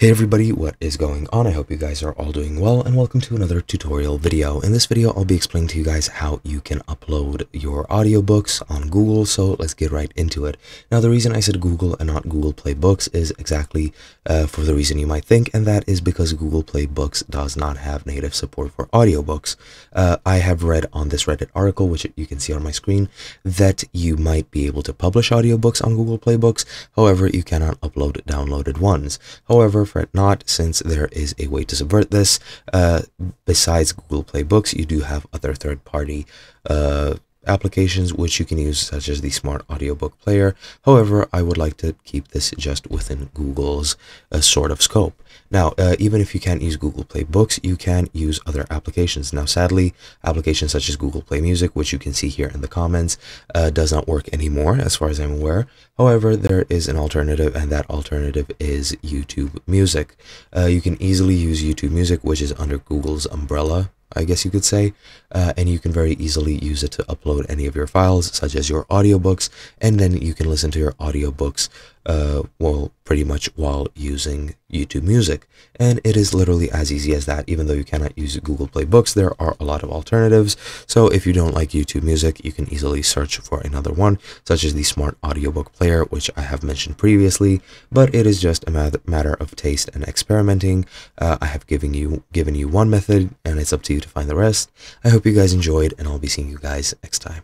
Hey everybody, what is going on? I hope you guys are all doing well and welcome to another tutorial video. In this video, I'll be explaining to you guys how you can upload your audiobooks on Google, so let's get right into it. Now, the reason I said Google and not Google Play Books is exactly uh, for the reason you might think, and that is because Google Play Books does not have native support for audiobooks. Uh, I have read on this Reddit article, which you can see on my screen, that you might be able to publish audiobooks on Google Play Books, however, you cannot upload downloaded ones. However, not, since there is a way to subvert this. Uh, besides Google Play Books, you do have other third-party uh, applications which you can use such as the smart audiobook player. However i would like to keep this just within google's uh, sort of scope. Now uh, even if you can't use google play books you can use other applications. Now sadly applications such as google play music which you can see here in the comments uh, does not work anymore as far as i'm aware. However there is an alternative and that alternative is youtube music. Uh, you can easily use youtube music which is under google's umbrella I guess you could say, uh, and you can very easily use it to upload any of your files, such as your audiobooks, and then you can listen to your audiobooks uh, well, pretty much while using YouTube Music. And it is literally as easy as that. Even though you cannot use Google Play Books, there are a lot of alternatives. So if you don't like YouTube Music, you can easily search for another one, such as the Smart Audiobook Player, which I have mentioned previously. But it is just a matter of taste and experimenting. Uh, I have given you given you one method, and it's up to you to find the rest. I hope you guys enjoyed, and I'll be seeing you guys next time.